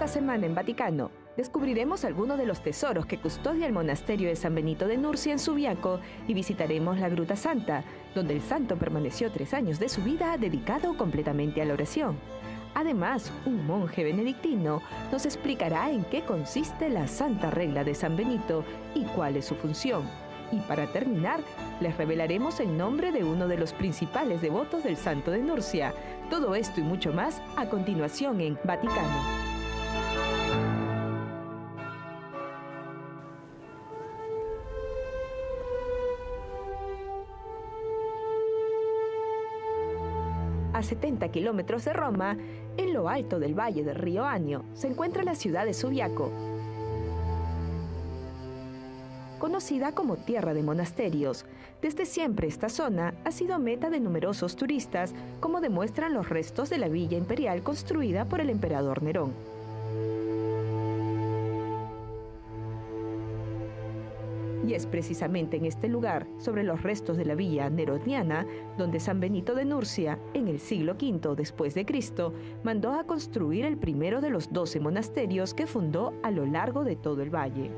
Esta semana en Vaticano descubriremos algunos de los tesoros que custodia el monasterio de San Benito de Nurcia en Subiaco y visitaremos la Gruta Santa, donde el santo permaneció tres años de su vida dedicado completamente a la oración. Además, un monje benedictino nos explicará en qué consiste la Santa Regla de San Benito y cuál es su función. Y para terminar, les revelaremos el nombre de uno de los principales devotos del Santo de Nurcia. Todo esto y mucho más a continuación en Vaticano. A 70 kilómetros de Roma, en lo alto del valle del río Anio, se encuentra la ciudad de Subiaco, conocida como tierra de monasterios. Desde siempre esta zona ha sido meta de numerosos turistas, como demuestran los restos de la villa imperial construida por el emperador Nerón. Y es precisamente en este lugar, sobre los restos de la villa neroniana, donde San Benito de Nurcia, en el siglo V después de Cristo, mandó a construir el primero de los doce monasterios que fundó a lo largo de todo el valle.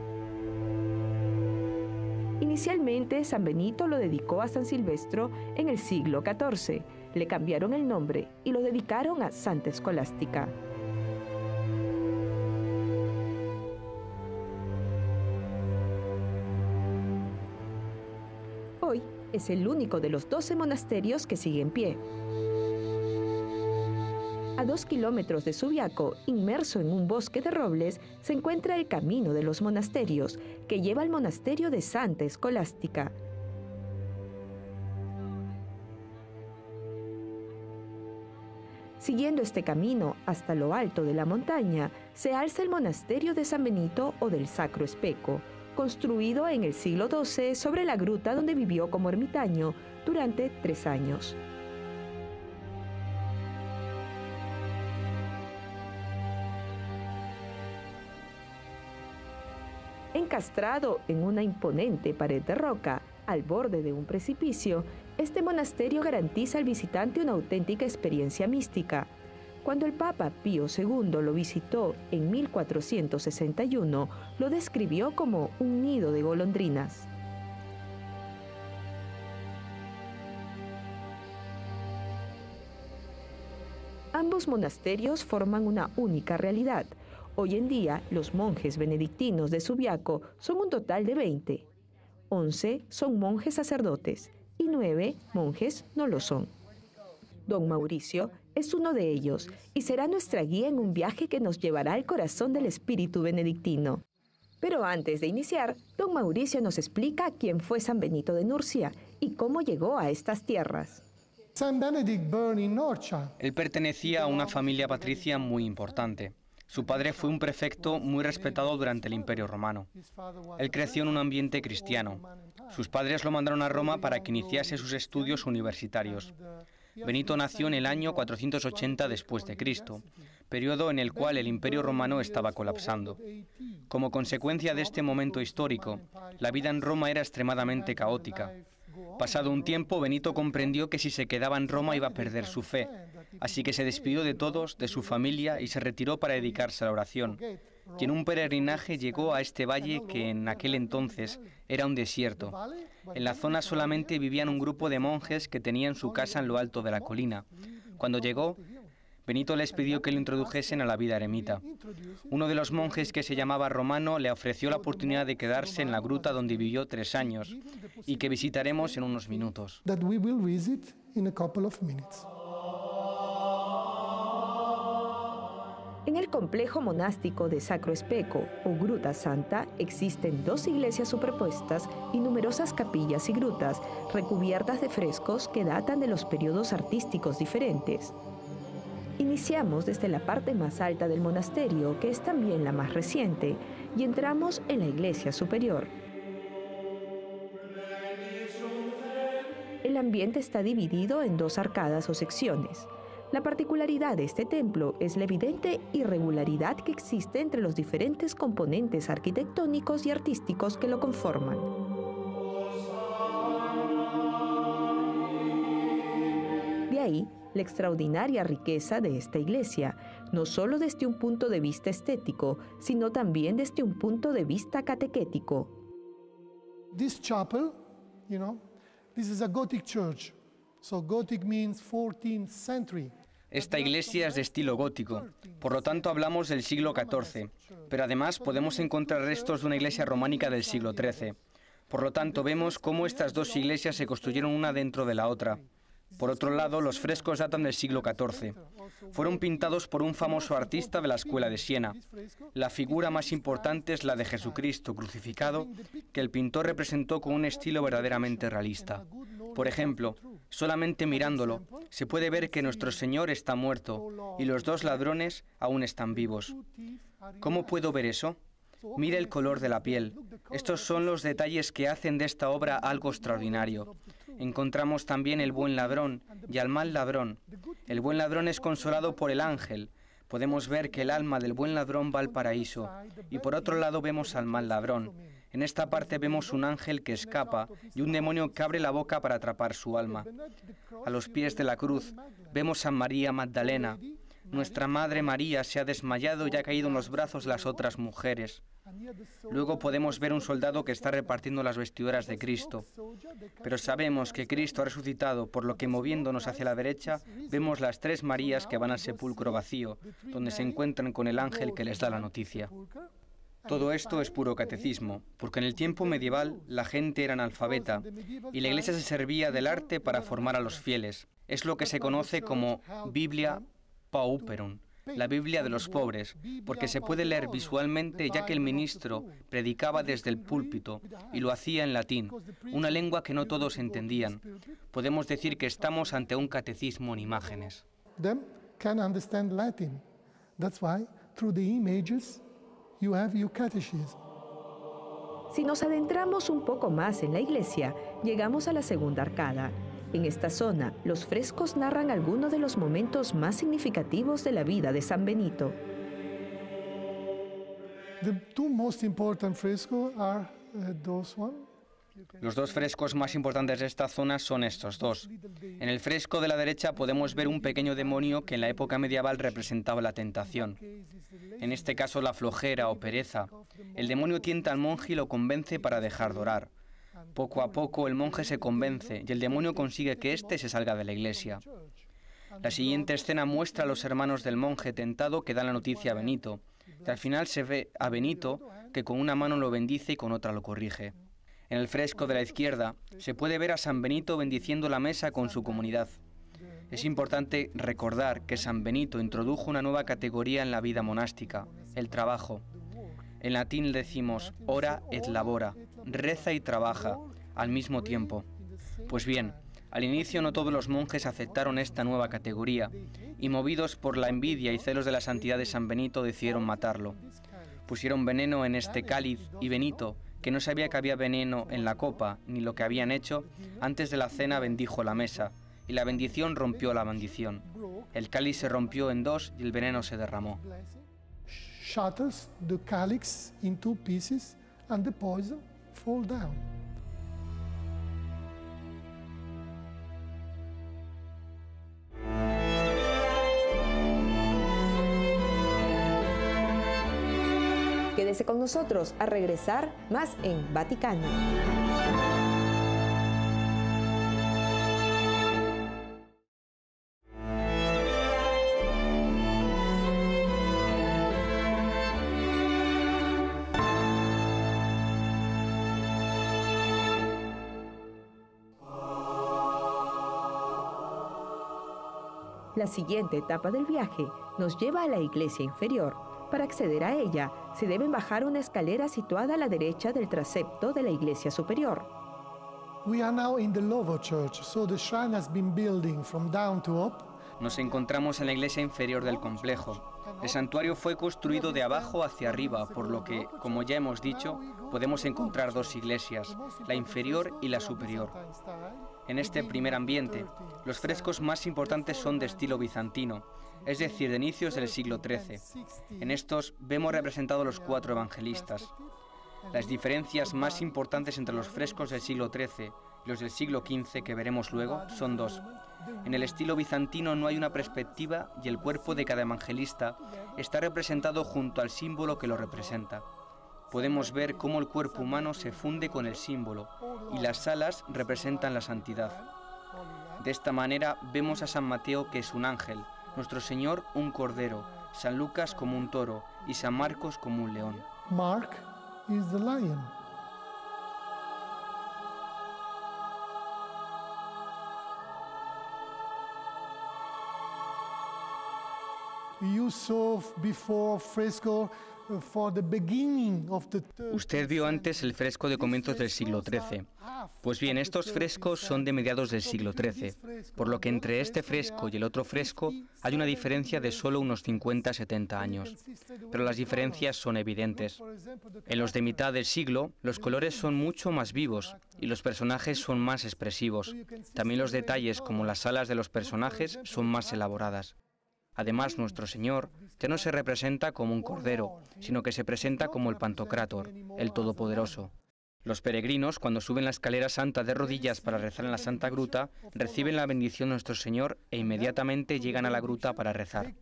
Inicialmente, San Benito lo dedicó a San Silvestro en el siglo XIV. Le cambiaron el nombre y lo dedicaron a Santa Escolástica. Es el único de los 12 monasterios que sigue en pie. A dos kilómetros de Subiaco, inmerso en un bosque de robles, se encuentra el Camino de los Monasterios, que lleva al monasterio de Santa Escolástica. Siguiendo este camino hasta lo alto de la montaña, se alza el monasterio de San Benito o del Sacro Especo, construido en el siglo XII sobre la gruta donde vivió como ermitaño durante tres años. Encastrado en una imponente pared de roca, al borde de un precipicio, este monasterio garantiza al visitante una auténtica experiencia mística. Cuando el Papa Pío II lo visitó en 1461, lo describió como un nido de golondrinas. Ambos monasterios forman una única realidad, Hoy en día, los monjes benedictinos de Subiaco son un total de 20. 11 son monjes sacerdotes y 9 monjes no lo son. Don Mauricio es uno de ellos y será nuestra guía en un viaje que nos llevará al corazón del espíritu benedictino. Pero antes de iniciar, don Mauricio nos explica quién fue San Benito de Nurcia y cómo llegó a estas tierras. Él pertenecía a una familia patricia muy importante. Su padre fue un prefecto muy respetado durante el Imperio Romano. Él creció en un ambiente cristiano. Sus padres lo mandaron a Roma para que iniciase sus estudios universitarios. Benito nació en el año 480 después de Cristo, periodo en el cual el Imperio Romano estaba colapsando. Como consecuencia de este momento histórico, la vida en Roma era extremadamente caótica. Pasado un tiempo, Benito comprendió que si se quedaba en Roma iba a perder su fe, así que se despidió de todos, de su familia, y se retiró para dedicarse a la oración. Y en un peregrinaje llegó a este valle que en aquel entonces era un desierto. En la zona solamente vivían un grupo de monjes que tenían su casa en lo alto de la colina. Cuando llegó, Benito les pidió que lo introdujesen a la vida eremita. Uno de los monjes que se llamaba Romano le ofreció la oportunidad de quedarse en la gruta donde vivió tres años y que visitaremos en unos minutos. En el complejo monástico de Sacro Especo o Gruta Santa existen dos iglesias superpuestas y numerosas capillas y grutas recubiertas de frescos que datan de los periodos artísticos diferentes. Iniciamos desde la parte más alta del monasterio, que es también la más reciente, y entramos en la iglesia superior. El ambiente está dividido en dos arcadas o secciones. La particularidad de este templo es la evidente irregularidad que existe entre los diferentes componentes arquitectónicos y artísticos que lo conforman. De ahí la extraordinaria riqueza de esta iglesia, no solo desde un punto de vista estético, sino también desde un punto de vista catequético. This chapel, you know, this is a Gothic church. So Gothic means 14th century. Esta iglesia es de estilo gótico, por lo tanto hablamos del siglo XIV, pero además podemos encontrar restos de una iglesia románica del siglo XIII. Por lo tanto vemos cómo estas dos iglesias se construyeron una dentro de la otra. Por otro lado, los frescos datan del siglo XIV. Fueron pintados por un famoso artista de la escuela de Siena. La figura más importante es la de Jesucristo crucificado, que el pintor representó con un estilo verdaderamente realista. Por ejemplo, solamente mirándolo, se puede ver que nuestro Señor está muerto y los dos ladrones aún están vivos. ¿Cómo puedo ver eso? Mire el color de la piel. Estos son los detalles que hacen de esta obra algo extraordinario. Encontramos también el buen ladrón y al mal ladrón. El buen ladrón es consolado por el ángel. Podemos ver que el alma del buen ladrón va al paraíso. Y por otro lado vemos al mal ladrón. En esta parte vemos un ángel que escapa y un demonio que abre la boca para atrapar su alma. A los pies de la cruz vemos a María Magdalena. Nuestra Madre María se ha desmayado y ha caído en los brazos de las otras mujeres. Luego podemos ver un soldado que está repartiendo las vestiduras de Cristo. Pero sabemos que Cristo ha resucitado, por lo que moviéndonos hacia la derecha vemos las tres Marías que van al sepulcro vacío, donde se encuentran con el ángel que les da la noticia. Todo esto es puro catecismo, porque en el tiempo medieval la gente era analfabeta y la iglesia se servía del arte para formar a los fieles. Es lo que se conoce como Biblia pauperum, la Biblia de los pobres, porque se puede leer visualmente ya que el ministro predicaba desde el púlpito y lo hacía en latín, una lengua que no todos entendían. Podemos decir que estamos ante un catecismo en imágenes. Si nos adentramos un poco más en la iglesia, llegamos a la segunda arcada, en esta zona, los frescos narran algunos de los momentos más significativos de la vida de San Benito. Los dos frescos más importantes de esta zona son estos dos. En el fresco de la derecha podemos ver un pequeño demonio que en la época medieval representaba la tentación. En este caso la flojera o pereza. El demonio tienta al monje y lo convence para dejar de orar. Poco a poco el monje se convence y el demonio consigue que éste se salga de la iglesia. La siguiente escena muestra a los hermanos del monje tentado que dan la noticia a Benito. Y al final se ve a Benito que con una mano lo bendice y con otra lo corrige. En el fresco de la izquierda se puede ver a San Benito bendiciendo la mesa con su comunidad. Es importante recordar que San Benito introdujo una nueva categoría en la vida monástica, el trabajo. En latín decimos ora et labora, reza y trabaja al mismo tiempo. Pues bien, al inicio no todos los monjes aceptaron esta nueva categoría y movidos por la envidia y celos de la santidad de San Benito decidieron matarlo. Pusieron veneno en este cáliz y Benito, que no sabía que había veneno en la copa ni lo que habían hecho, antes de la cena bendijo la mesa y la bendición rompió la maldición. El cáliz se rompió en dos y el veneno se derramó. Con nosotros a regresar más en Vaticano. La siguiente etapa del viaje nos lleva a la iglesia inferior. Para acceder a ella, se deben bajar una escalera situada a la derecha del transepto de la iglesia superior. Nos encontramos en la iglesia inferior del complejo. El santuario fue construido de abajo hacia arriba, por lo que, como ya hemos dicho, podemos encontrar dos iglesias, la inferior y la superior. En este primer ambiente, los frescos más importantes son de estilo bizantino, es decir, de inicios del siglo XIII. En estos vemos representados los cuatro evangelistas. Las diferencias más importantes entre los frescos del siglo XIII Los del siglo XV que veremos luego son dos. En el estilo bizantino no hay una perspectiva y el cuerpo de cada evangelista está representado junto al símbolo que lo representa. Podemos ver cómo el cuerpo humano se funde con el símbolo y las alas representan la santidad. De esta manera vemos a San Mateo que es un ángel, nuestro Señor un cordero, San Lucas como un toro y San Marcos como un león. Usted vio antes el fresco de comienzos del siglo XIII. Pues bien, estos frescos son de mediados del siglo XIII, por lo que entre este fresco y el otro fresco hay una diferencia de solo unos 50-70 años. Pero las diferencias son evidentes. En los de mitad del siglo, los colores son mucho más vivos y los personajes son más expresivos. También los detalles, como las alas de los personajes, son más elaboradas. Además, nuestro Señor ya no se representa como un cordero, sino que se presenta como el Pantocrátor, el Todopoderoso. Los peregrinos, cuando suben la escalera santa de rodillas para rezar en la Santa Gruta, reciben la bendición de nuestro Señor e inmediatamente llegan a la gruta para rezar.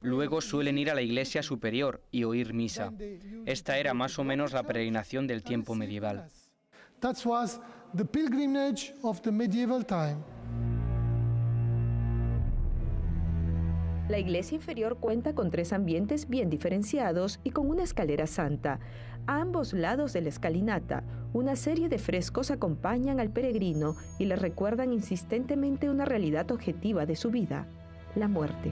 Luego suelen ir a la iglesia superior y oír misa. Esta era más o menos la peregrinación del tiempo medieval. La iglesia inferior cuenta con tres ambientes bien diferenciados y con una escalera santa. A ambos lados de la escalinata, una serie de frescos acompañan al peregrino y le recuerdan insistentemente una realidad objetiva de su vida, la muerte.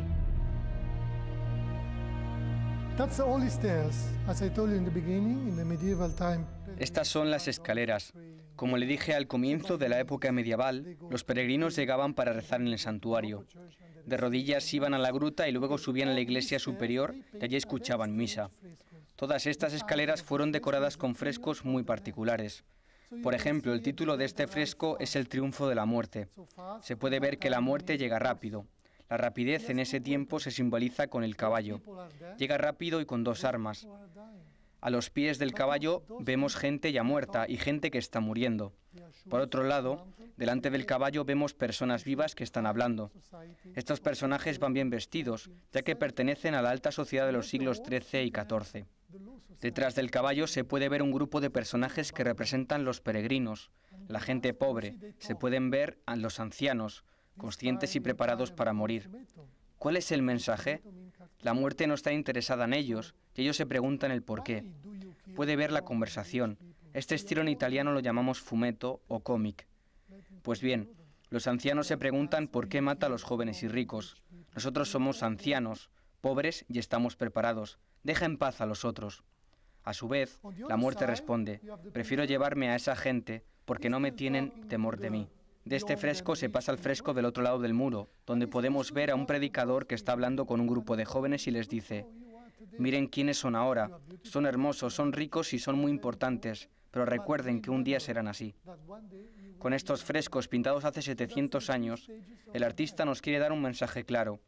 That's the holy stairs, as I told you in the beginning, in the medieval time. Estas son las escaleras. Como le dije al comienzo de la época medieval, los peregrinos llegaban para rezar en el santuario. De rodillas iban a la gruta y luego subían a la iglesia superior y allí escuchaban misa. Todas estas escaleras fueron decoradas con frescos muy particulares. Por ejemplo, el título de este fresco es El triunfo de la muerte. Se puede ver que la muerte llega rápido. La rapidez en ese tiempo se simboliza con el caballo. Llega rápido y con dos armas. A los pies del caballo vemos gente ya muerta y gente que está muriendo. Por otro lado, delante del caballo vemos personas vivas que están hablando. Estos personajes van bien vestidos, ya que pertenecen a la alta sociedad de los siglos XIII y XIV. Detrás del caballo se puede ver un grupo de personajes que representan los peregrinos, la gente pobre, se pueden ver a los ancianos, conscientes y preparados para morir. ¿Cuál es el mensaje? La muerte no está interesada en ellos y ellos se preguntan el por qué. Puede ver la conversación. Este estilo en italiano lo llamamos fumeto o cómic. Pues bien, los ancianos se preguntan por qué mata a los jóvenes y ricos. Nosotros somos ancianos, pobres y estamos preparados. Deja en paz a los otros. A su vez, la muerte responde, prefiero llevarme a esa gente porque no me tienen temor de mí. De este fresco se pasa al fresco del otro lado del muro, donde podemos ver a un predicador que está hablando con un grupo de jóvenes y les dice, miren quiénes son ahora, son hermosos, son ricos y son muy importantes, pero recuerden que un día serán así. Con estos frescos pintados hace 700 años, el artista nos quiere dar un mensaje claro.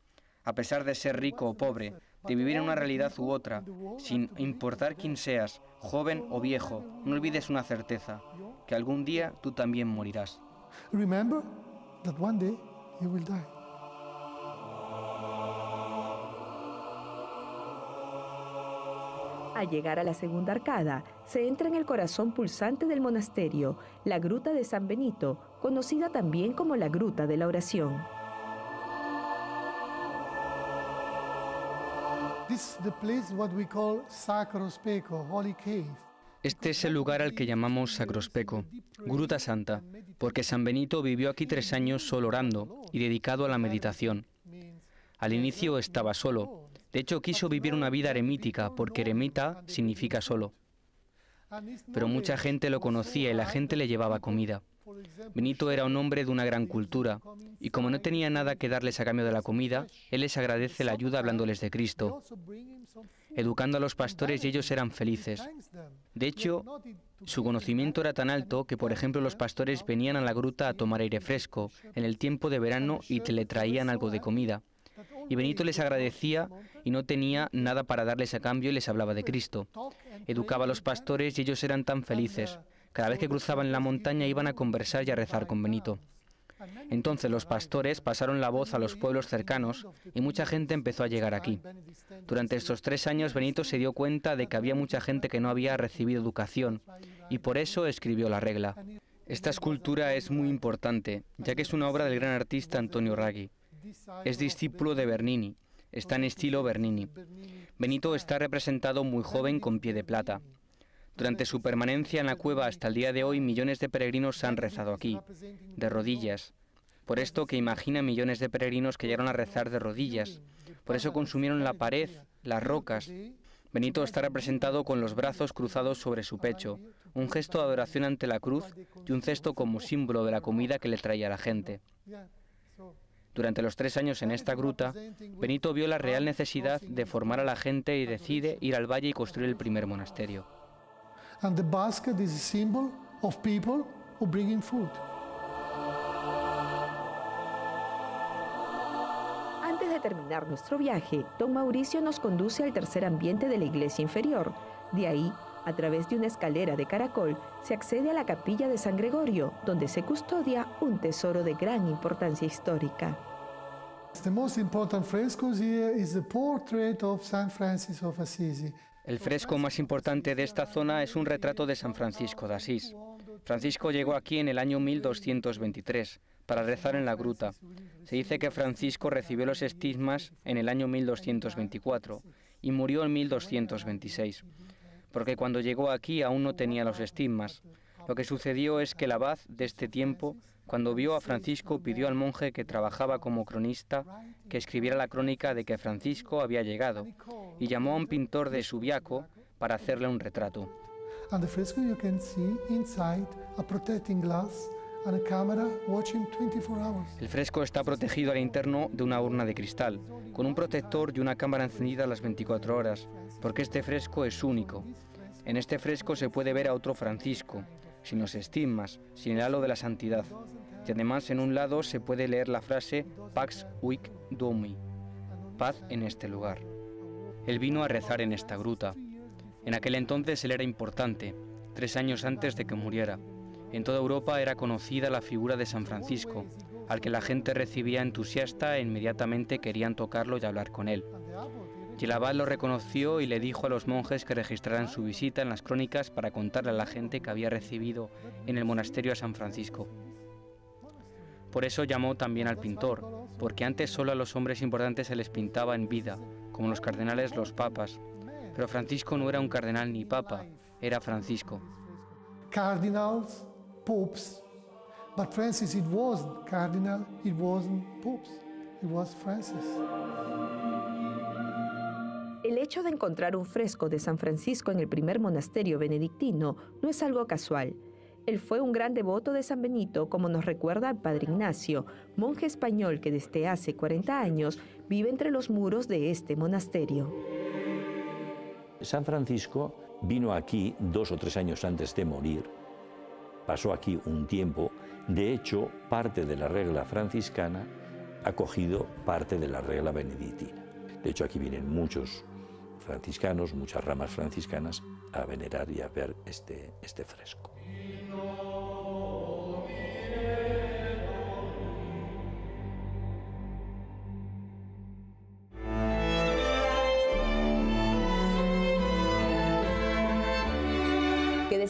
A pesar de ser rico o pobre, de vivir en una realidad u otra, sin importar quién seas, joven o viejo, no olvides una certeza, que algún día tú también morirás. Al llegar a la segunda arcada, se entra en el corazón pulsante del monasterio, la Gruta de San Benito, conocida también como la Gruta de la Oración. Este es el lugar al que llamamos Sacrospeco, Gruta Santa, porque San Benito vivió aquí tres años solo orando y dedicado a la meditación. Al inicio estaba solo. De hecho, quiso vivir una vida eremítica, porque eremita significa solo. Pero mucha gente lo conocía y la gente le llevaba comida. Benito era un hombre de una gran cultura, y como no tenía nada que darles a cambio de la comida, él les agradece la ayuda hablándoles de Cristo, educando a los pastores y ellos eran felices. De hecho, su conocimiento era tan alto que, por ejemplo, los pastores venían a la gruta a tomar aire fresco en el tiempo de verano y te le traían algo de comida. Y Benito les agradecía y no tenía nada para darles a cambio y les hablaba de Cristo. Educaba a los pastores y ellos eran tan felices. Cada vez que cruzaban la montaña iban a conversar y a rezar con Benito. Entonces los pastores pasaron la voz a los pueblos cercanos y mucha gente empezó a llegar aquí. Durante estos tres años Benito se dio cuenta de que había mucha gente que no había recibido educación y por eso escribió la regla. Esta escultura es muy importante, ya que es una obra del gran artista Antonio Raggi. Es discípulo de Bernini, está en estilo Bernini. Benito está representado muy joven con pie de plata. Durante su permanencia en la cueva hasta el día de hoy, millones de peregrinos han rezado aquí, de rodillas. Por esto que imagina millones de peregrinos que llegaron a rezar de rodillas. Por eso consumieron la pared, las rocas. Benito está representado con los brazos cruzados sobre su pecho, un gesto de adoración ante la cruz y un cesto como símbolo de la comida que le traía la gente. Durante los tres años en esta gruta, Benito vio la real necesidad de formar a la gente y decide ir al valle y construir el primer monasterio. And the basket is a symbol of people who bring in food. Antes de terminar nuestro viaje, don Mauricio nos conduce al tercer ambiente de la iglesia inferior. De ahí, a través de una escalera de caracol, se accede a la capilla de San Gregorio, donde se custodia un tesoro de gran importancia histórica. The most important frescoes here is the portrait of Saint Francis of Assisi. El fresco más importante de esta zona es un retrato de San Francisco de Asís. Francisco llegó aquí en el año 1223 para rezar en la gruta. Se dice que Francisco recibió los estigmas en el año 1224 y murió en 1226, porque cuando llegó aquí aún no tenía los estigmas. Lo que sucedió es que el abad de este tiempo cuando vio a Francisco pidió al monje que trabajaba como cronista que escribiera la crónica de que Francisco había llegado y llamó a un pintor de Subiaco para hacerle un retrato. El fresco está protegido al interno de una urna de cristal, con un protector y una cámara encendida las 24 horas, porque este fresco es único. En este fresco se puede ver a otro Francisco, sin los estigmas, sin el halo de la santidad. Y además en un lado se puede leer la frase Pax Uic Domi, paz en este lugar. Él vino a rezar en esta gruta. En aquel entonces él era importante, tres años antes de que muriera. En toda Europa era conocida la figura de San Francisco, al que la gente recibía entusiasta e inmediatamente querían tocarlo y hablar con él. Y lo reconoció y le dijo a los monjes que registraran su visita en las crónicas para contarle a la gente que había recibido en el monasterio a San Francisco. Por eso llamó también al pintor, porque antes solo a los hombres importantes se les pintaba en vida, como los cardenales los papas. Pero Francisco no era un cardenal ni papa, era Francisco. Cardinals, popes, but Francis it was cardinal, it wasn't popes, it was Francis. El hecho de encontrar un fresco de San Francisco en el primer monasterio benedictino no es algo casual. Él fue un gran devoto de San Benito, como nos recuerda el padre Ignacio, monje español que desde hace 40 años vive entre los muros de este monasterio. San Francisco vino aquí dos o tres años antes de morir, pasó aquí un tiempo, de hecho parte de la regla franciscana ha cogido parte de la regla benedictina. De hecho aquí vienen muchos franciscanos, muchas ramas franciscanas, a venerar y a ver este, este fresco.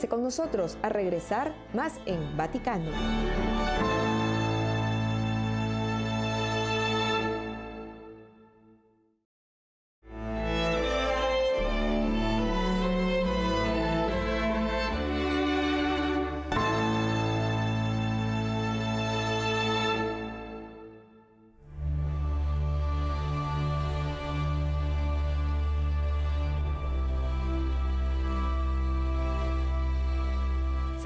Con nosotros a regresar más en Vaticano.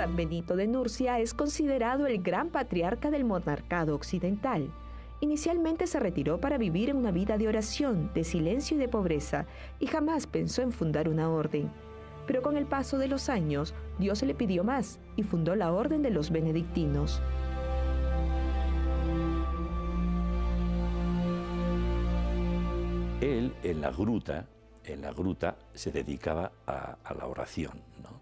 San Benito de Nurcia es considerado el gran patriarca del monarcado occidental. Inicialmente se retiró para vivir en una vida de oración, de silencio y de pobreza, y jamás pensó en fundar una orden. Pero con el paso de los años, Dios le pidió más y fundó la Orden de los Benedictinos. Él en la gruta, en la gruta se dedicaba a, a la oración, ¿no?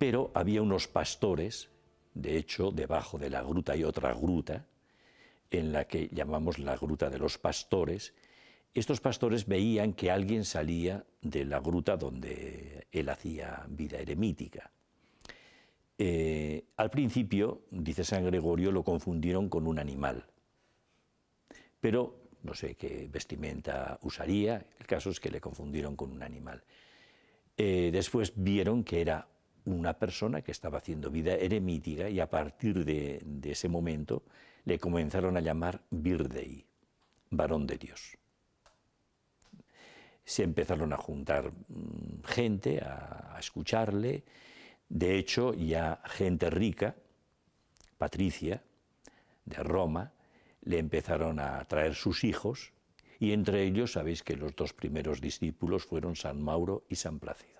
Pero había unos pastores, de hecho, debajo de la gruta hay otra gruta, en la que llamamos la gruta de los pastores. Estos pastores veían que alguien salía de la gruta donde él hacía vida eremítica. Eh, al principio, dice San Gregorio, lo confundieron con un animal, pero no sé qué vestimenta usaría, el caso es que le confundieron con un animal. Eh, después vieron que era una persona que estaba haciendo vida eremítica y a partir de, ese momento le comenzaron a llamar Virdei, varón de Dios. Se empezaron a juntar mm, gente a, escucharle, de hecho ya gente rica, Patricia, de Roma, le empezaron a traer sus hijos y entre ellos sabéis que los dos primeros discípulos fueron San Mauro y San Plácido.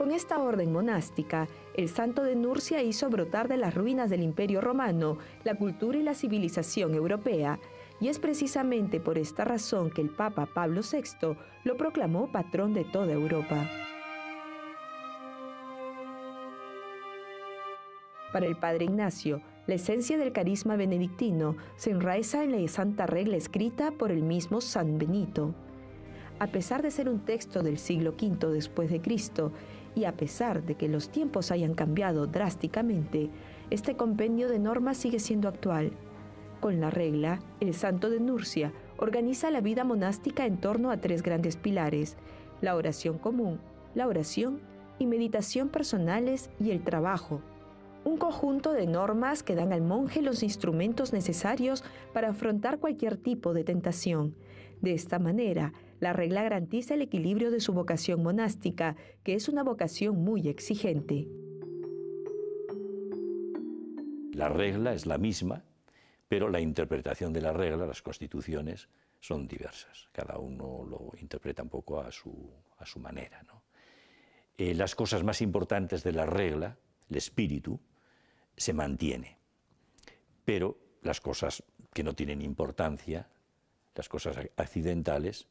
Con esta orden monástica, el santo de Nurcia hizo brotar de las ruinas del Imperio Romano la cultura y la civilización europea, y es precisamente por esta razón que el Papa Pablo VI lo proclamó patrón de toda Europa. Para el padre Ignacio, la esencia del carisma benedictino se enraiza en la santa regla escrita por el mismo San Benito. A pesar de ser un texto del siglo V después de Cristo, y a pesar de que los tiempos hayan cambiado drásticamente, este compendio de normas sigue siendo actual. Con la regla, el santo de Nurcia organiza la vida monástica en torno a tres grandes pilares, la oración común, la oración y meditación personales y el trabajo. Un conjunto de normas que dan al monje los instrumentos necesarios para afrontar cualquier tipo de tentación. De esta manera, la regla garantiza el equilibrio de su vocación monástica, que es una vocación muy exigente. La regla es la misma, pero la interpretación de la regla, las constituciones, son diversas. Cada uno lo interpreta un poco a su, manera. Eh, las cosas más importantes de la regla, el espíritu, se mantiene, pero las cosas que no tienen importancia, las cosas accidentales,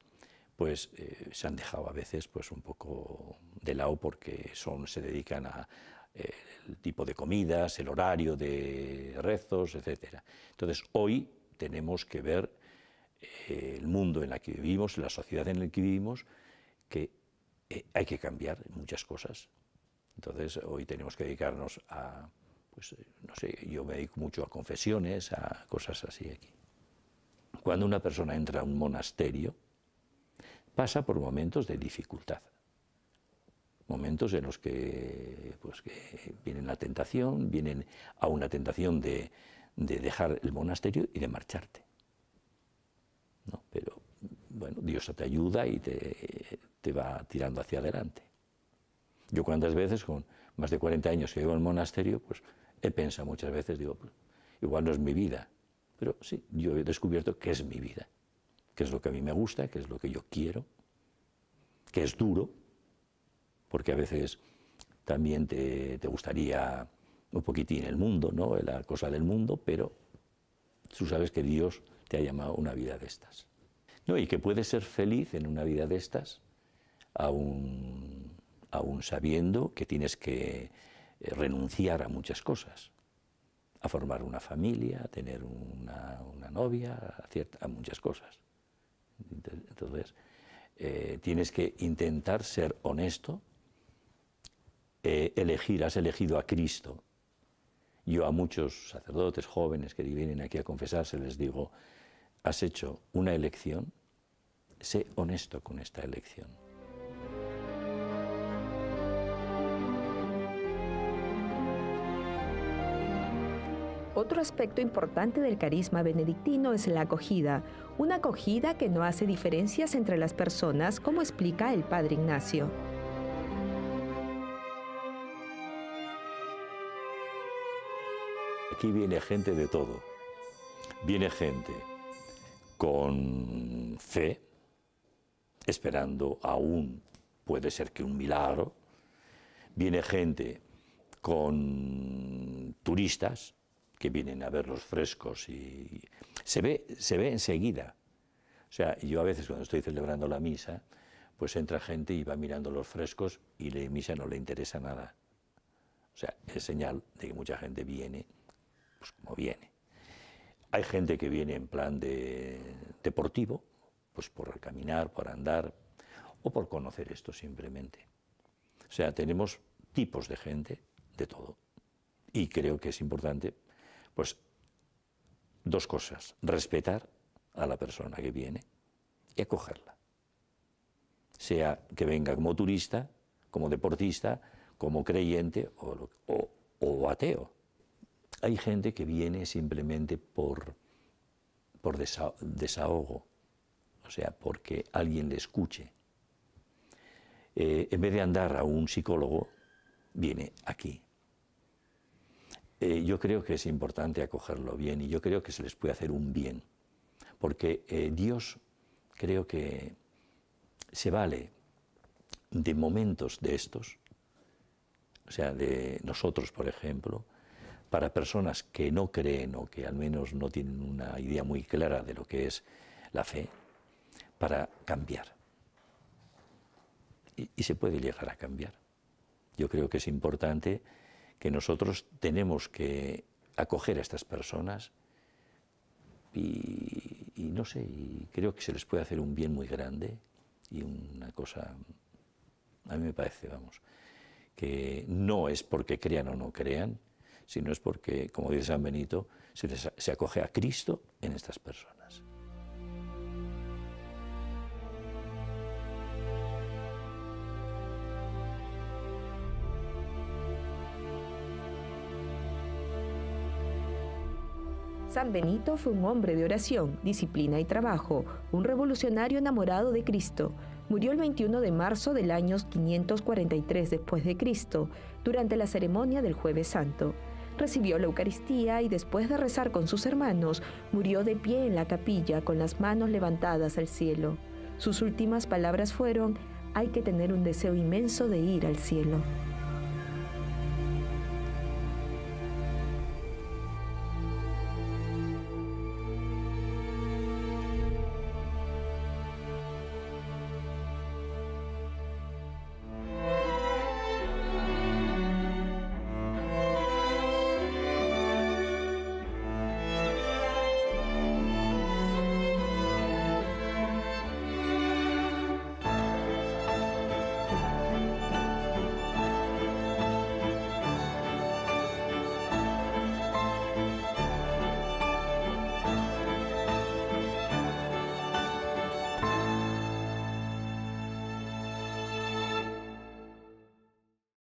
pues eh, se han dejado a veces pues un poco de lado porque son, se dedican a eh, el tipo de comidas, el horario de rezos, etc. Entonces hoy tenemos que ver eh, el mundo en el que vivimos, la sociedad en la que vivimos, que hay que cambiar muchas cosas. Entonces hoy tenemos que dedicarnos a, pues no sé, yo me dedico mucho a confesiones, a cosas así aquí. Cuando una persona entra a un monasterio, pasa por momentos de dificultad, momentos en los que, pues, vienen la tentación, vienen a una tentación de, dejar el monasterio y de marcharte. Pero bueno, Dios te ayuda y te, te va tirando hacia adelante. Yo cuántas veces, con más de 40 años que vivo en el monasterio, pues he pensado muchas veces, digo, pues, igual no es mi vida, pero sí, yo he descubierto que es mi vida que es lo que a mí me gusta, que es lo que yo quiero, que es duro, porque a veces también te, gustaría un poquitín el mundo, ¿no? la cosa del mundo, pero tú sabes que Dios te ha llamado una vida de estas. ¿no? Y que puedes ser feliz en una vida de estas, aún, sabiendo que tienes que eh, renunciar a muchas cosas, a formar una familia, a tener una, novia, a, a muchas cosas. Entonces, eh, tienes que intentar ser honesto, eh, elegir, has elegido a Cristo. Yo a muchos sacerdotes jóvenes que vienen aquí a confesarse les digo, has hecho una elección, sé honesto con esta elección. Otro aspecto importante del carisma benedictino es la acogida, una acogida que no hace diferencias entre las personas, como explica el padre Ignacio. Aquí viene gente de todo. Viene gente con fe, esperando aún, puede ser que un milagro. Viene gente con turistas, que vienen a ver los frescos y se ve, se ve enseguida. O sea, yo a veces cuando estoy celebrando la misa, pues entra gente y va mirando los frescos y la misa no le interesa nada. O sea, es señal de que mucha gente viene, pues como viene. Hay gente que viene en plan de deportivo, pues por caminar, por andar, o por conocer esto simplemente. O sea, tenemos tipos de gente, de todo. Y creo que es importante, pues, dos cosas. Respetar a la persona que viene y acogerla. Sea que venga como turista, como deportista, como creyente o, ateo. Hay gente que viene simplemente por, por desahogo, o sea, porque alguien le escuche. Eh, en vez de andar a un psicólogo, viene aquí. Eh, yo creo que es importante acogerlo bien y yo creo que se les puede hacer un bien, porque eh, Dios creo que se vale de momentos de estos, o sea, de nosotros, por ejemplo, para personas que no creen o que al menos no tienen una idea muy clara de lo que es la fe, para cambiar y, se puede llegar a cambiar. Yo creo que es importante que nosotros tenemos que acoger a estas personas y, no sé, y creo que se les puede hacer un bien muy grande y una cosa, a mí me parece, vamos, que no es porque crean o no crean, sino es porque, como dice San Benito, se, se acoge a Cristo en estas personas. San Benito fue un hombre de oración, disciplina y trabajo, un revolucionario enamorado de Cristo. Murió el 21 de marzo del año 543 después de Cristo, durante la ceremonia del Jueves Santo. Recibió la Eucaristía y después de rezar con sus hermanos, murió de pie en la capilla con las manos levantadas al cielo. Sus últimas palabras fueron, hay que tener un deseo inmenso de ir al cielo.